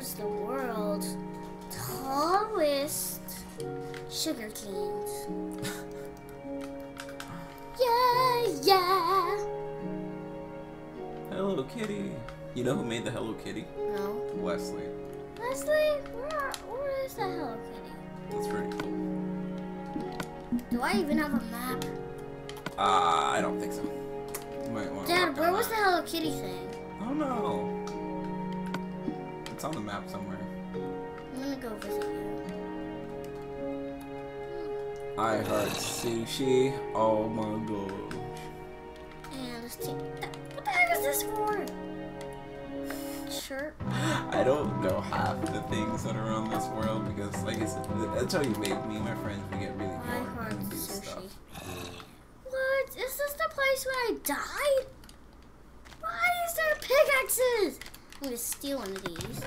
the world's tallest sugar canes. yeah, yeah. Hello Kitty. You know who made the Hello Kitty? No. Wesley. Wesley? where, are, where is the Hello Kitty? That's pretty cool. Do I even have a map? Uh, I don't think so. You might want to Dad, where was the Hello Kitty thing? I don't know. It's on the map somewhere. I'm gonna go visit you. I heart sushi. Oh my god. And let's take. What the heck is this for? Shirt. I don't know half the things that are on this world because, like I said, that's how you make me and my friends. We get really I bored and do sushi. stuff. What? Is this the place where I died? Why is there pickaxes? I'm gonna steal one of these.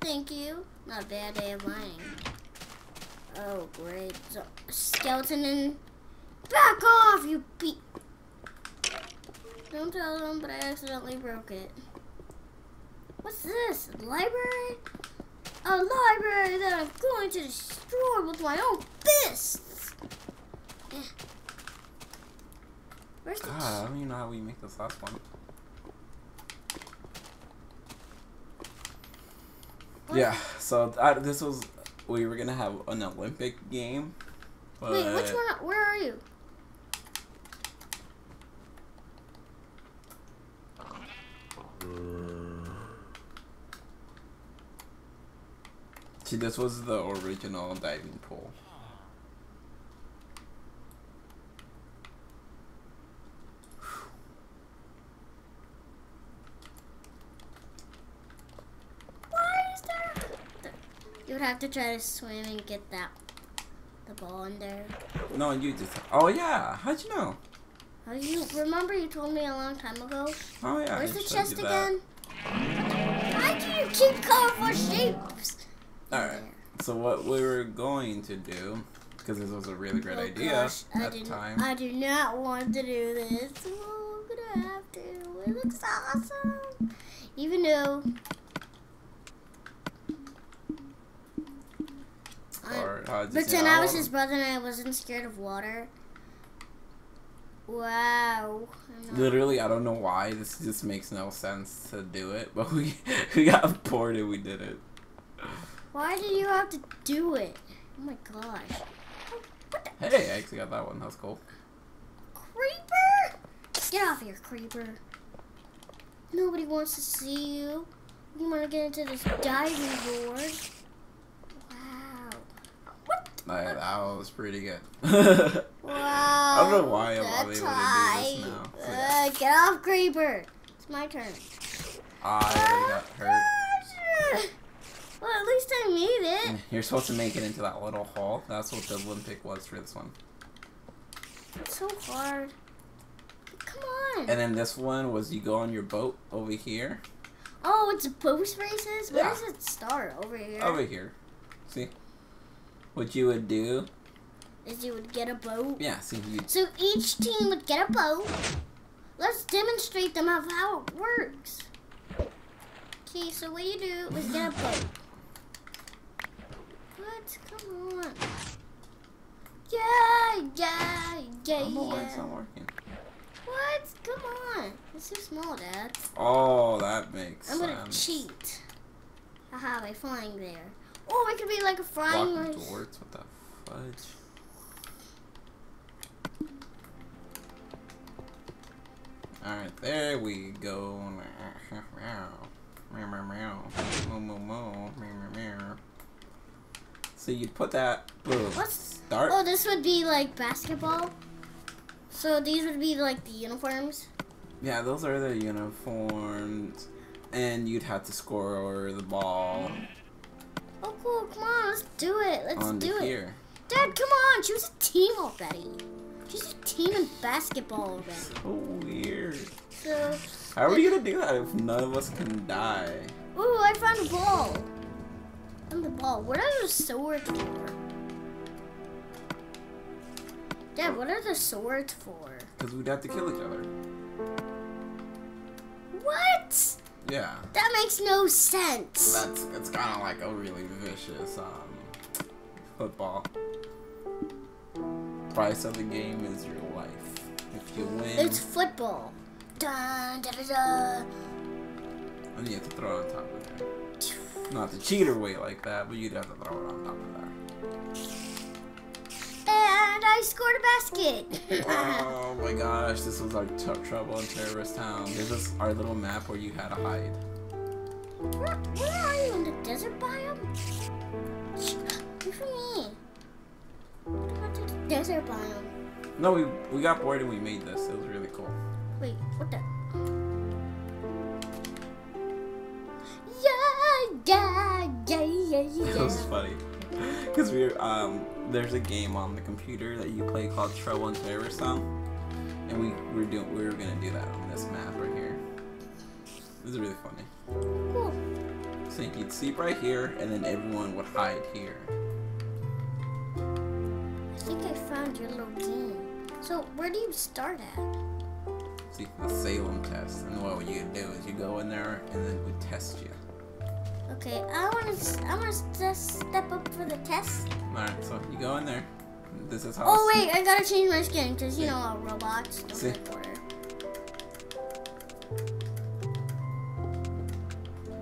Thank you. Not a bad day of mining. Oh, great. So, skeleton and... Back off, you beat... Don't tell them, but I accidentally broke it. What's this? A library? A library that I'm going to destroy with my own fists! Eh. Where's the... God, I don't even know how we make this last one. Yeah, so I, this was we were gonna have an Olympic game, Wait, which one? Where are you? See, this was the original diving pool. Why is there? You would have to try to swim and get that the ball in there. No, you just. Oh yeah, how'd you know? How you remember? You told me a long time ago. Oh yeah. Where's I the chest again? Why do you keep going for shapes? All right. So what we were going to do, because this was a really great Oh, idea gosh, I at the time. I do not want to do this. Oh, I'm gonna have to. It looks awesome. Even though. I'm- or I was his brother and I wasn't scared of water. Wow. Literally, I don't know why. This just makes no sense to do it, but we we got bored and we did it. Why did you have to do it? Oh my gosh. Hey, I actually got that one. That's cool. creeper? Get off here, creeper. Nobody wants to see you. You want to get into this diving board. That, was pretty good. Wow. I don't know why I'm able to do this now. Uh, get off, creeper. It's my turn. I got hurt. Well, at least I made it. You're supposed to make it into that little hole. That's what the Olympic was for this one. It's so hard. Come on. And then this one was you go on your boat over here. Oh, it's boat races? Where Yeah. does it start? Over here? Over here. See? What you would do. Is you would get a boat. Yeah, see you So each team would get a boat. Let's demonstrate them of how it works. Okay, so what you do is get a boat. What? Come on. Yeah, yeah, yeah, I don't know why it's not working. What? Come on. It's too small, Dad. Oh, that makes I'm gonna sense. cheat. Haha, by flying there. Oh, it could be like a race. doors, what the fudge? Alright, there we go. So you put that boom. What's Start. Oh, this would be like basketball. So these would be like the uniforms. Yeah, those are the uniforms. And you'd have to score the ball cool! Come on, let's do it. Let's onto do it. here. Dad, come on! Choose a team already. Choose a team in basketball already. So weird. So, How are we gonna do that if none of us can die? ooh, I found a ball. Found the ball. What are the swords for? Dad, what are the swords for? Because we'd have to kill each other. What? Yeah. That makes no sense. That's it's kind of like a really vicious um, football. Price of the game is your life. If you win, It's football. Dun, da, da, da. and you have to throw it on top of there. Not the cheater way like that, but you'd have to throw it on top of I scored a basket. oh my gosh, this was our t- trouble in terrorist town. This is our little map where you had to hide. where, where are you in the desert biome? For me. What about the desert biome? No, we we got bored and we made this. It was really cool. Wait, what the? Yeah, yeah, yeah, yeah, It was funny because we um there's a game on the computer that you play called Trouble in Terrorist Town, and we we're doing we were gonna do that on this map right here. This is really funny. Cool. So you'd sleep right here, and then everyone would hide here. I think I found your little game. So where do you start at? See the Salem test, and what you do is you go in there, and then we test you. Okay, I want to. I want to just step up for the test. All right, so you go in there. This is how. Oh wait, I gotta change my skin because you know how robots don't See. like.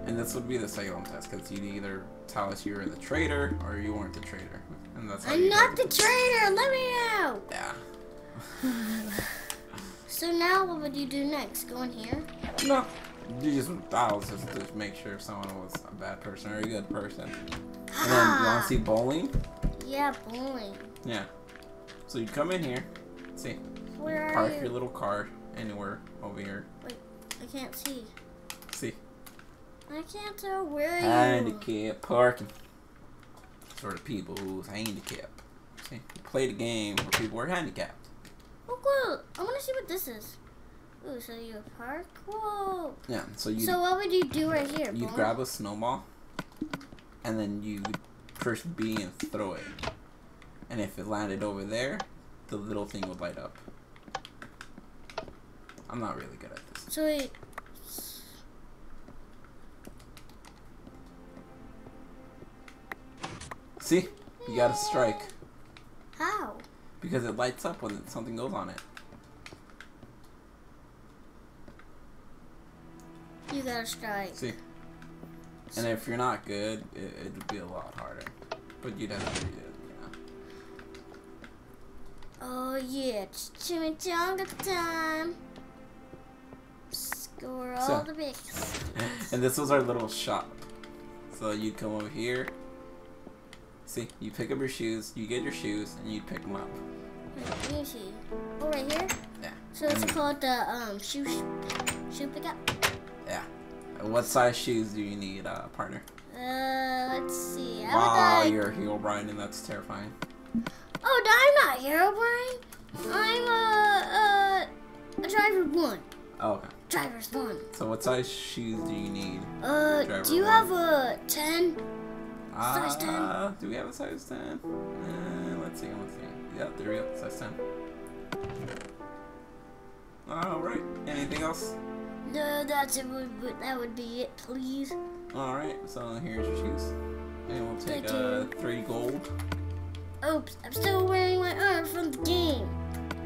And this would be the Salem test, because you'd either tell us you were the traitor or you weren't the traitor, and that's I'm not the traitor. Let me out. Yeah. So now what would you do next? Go in here. No. You just was just to make sure if someone was a bad person or a good person. And then you Ah. want to see bowling? Yeah, bowling. Yeah. So you come in here, see, Where are park you? your little car anywhere over here. Wait, I can't see. See, I can't tell where are you. handicap parking. For the people who's handicapped. See, you play the game where people are handicapped. Oh, cool. I want to see what this is. Ooh, so you park? Whoa. Yeah. So you So what would you do right here? you boom? grab a snowball, and then you push B and throw it. And if it landed over there, the little thing would light up. I'm not really good at this. So wait. See, you got a strike How? because it lights up when something goes on it. You gotta strike. See, and if you're not good, it, it'd be a lot harder. But you'd have to read it. Oh yeah, it's chimichanga time. Score all So- the bits. And this was our little shop. So you'd come over here. See, you pick up your shoes, you get your shoes, and you'd pick them up. Wait, let me see. Oh, right here. Yeah. So it's called the um shoe sh- shoe pickup. Yeah. What size shoes do you need, uh, partner? Uh, let's see. I Wow, like. you're a Herobrine, and that's terrifying. Oh, no, I'm not Herobrine. I'm a a, a driver one. Oh, okay. Driver's one. So what size shoes do you need? Uh, Driver do you one. have a ten? Uh, Size 10? Do we have a size 10? Uh, let's see, let's see. Yeah, there we go, size 10. Alright, anything else? No, that's it. Would, that would be it, please. Alright, so here's your shoes. And we'll take uh, three gold. Oops, I'm still wearing my arm from the game.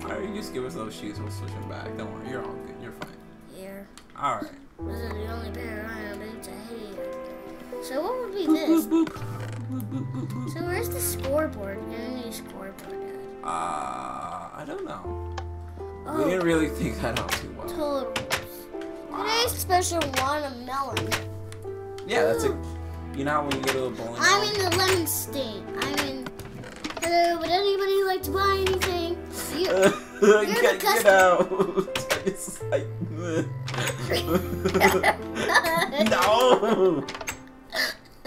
Alright, you just give us those shoes, we'll switch them back. Don't worry, you're all good, you're fine. Here. Alright. Those are the only pair of iron boots I have. So what would be Boop, this? boop, boop. So where's the scoreboard? You're gonna need a scoreboard. Uh, I don't know. Oh, We didn't really think that out too well. totals. Today's special watermelon. Yeah, that's it. You know how when you go to a bowling I'm alley? in the lemon state. I'm in. Hello, would anybody like to buy anything? You, the get, get customer. out! it's like. no! I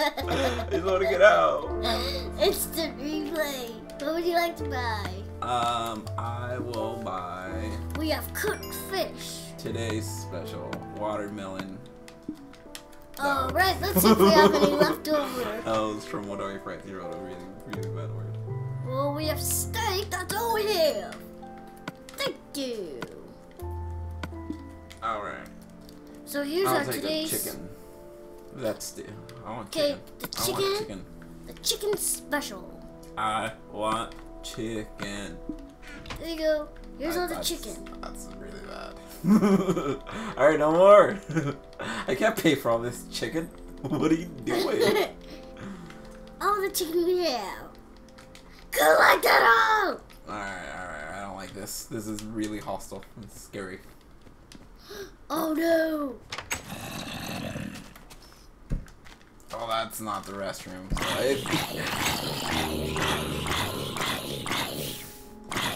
just want to get out. it's the replay. What would you like to buy? Um, I will buy We have cooked fish. Today's special watermelon. All right, let's see if we have any left over. That was from What Are You Friends? He wrote a really, really bad word. Well, we have steak. That's all we have. Thank you. Alright. So here's I'll our take today's a chicken. That's the. I want Okay, chicken. the I want chicken. chicken. the chicken special. I want chicken. There you go. Here's I- all the chicken. That's really bad. Alright, no more. I can't pay for all this chicken. What are you doing? all the chicken we have. Collect it all! alright, alright. I don't like this. This is really hostile. It's scary. Oh no! Oh, that's not the restroom. Right?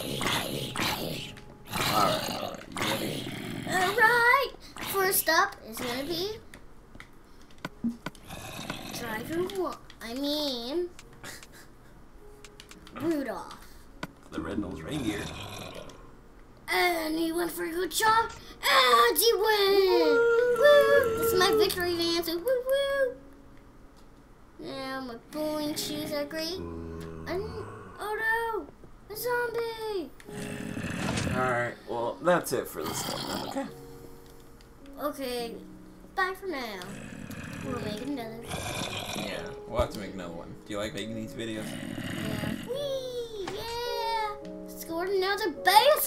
Alright, alright. You ready? Alright! First up is gonna be. Driver one. I mean. Rudolph. The red-nosed reindeer. And he went for a good shot. And he wins! Woo! This is my victory dance. Woo woo! Now my bowling shoes are great. And oh no! A zombie! Alright, well, that's it for this one then, okay? Okay, bye for now. We'll make another. Yeah, we'll have to make another one. Do you like making these videos? Yeah. Whee! Yeah! Scored another base